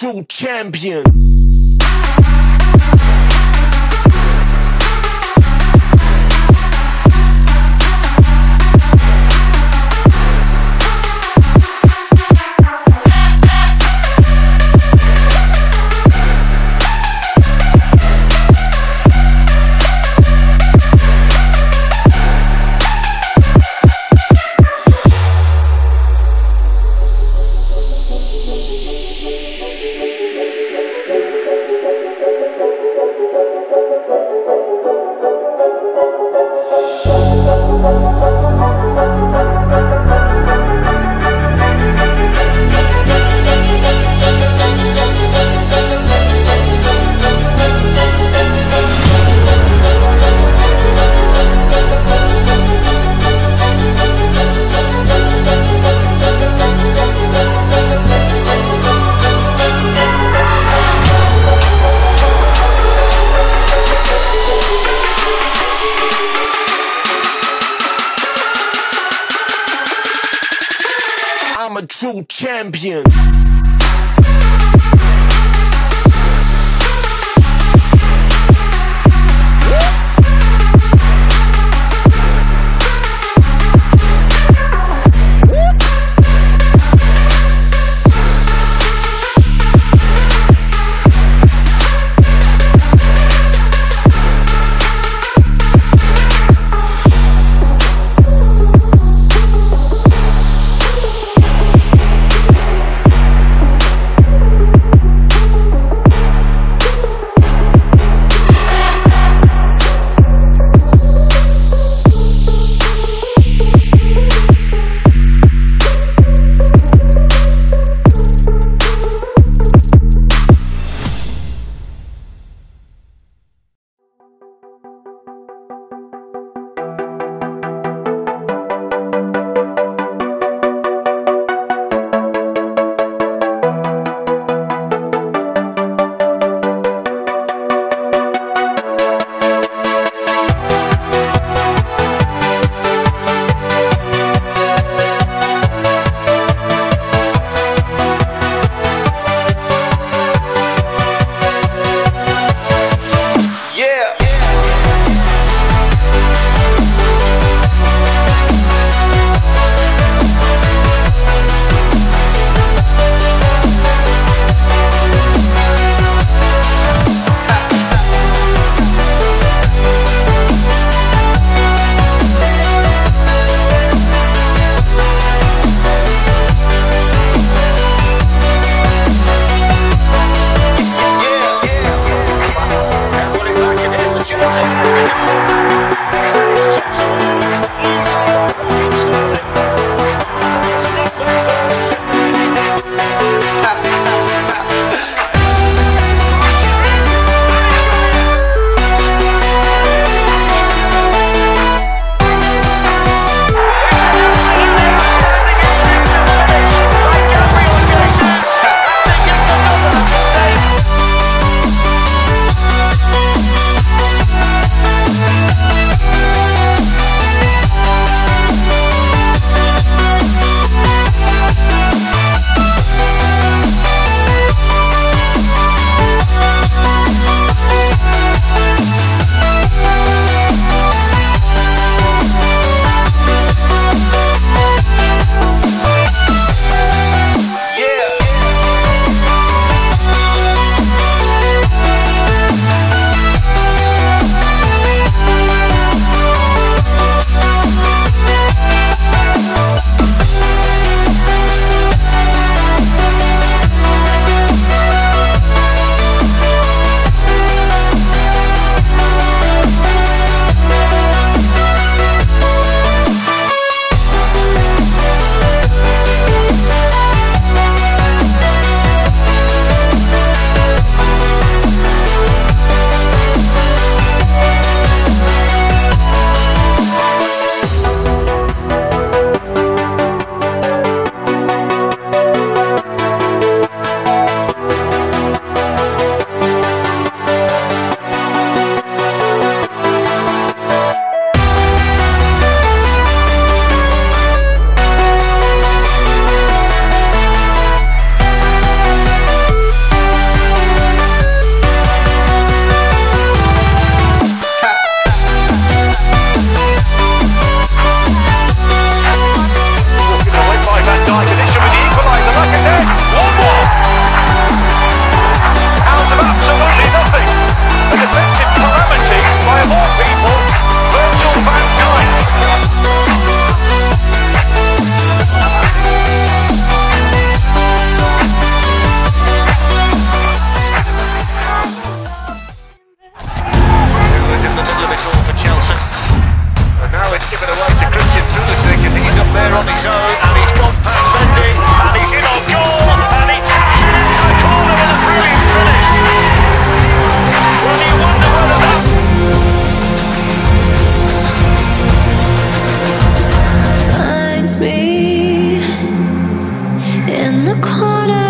true champion. True champion. the corner.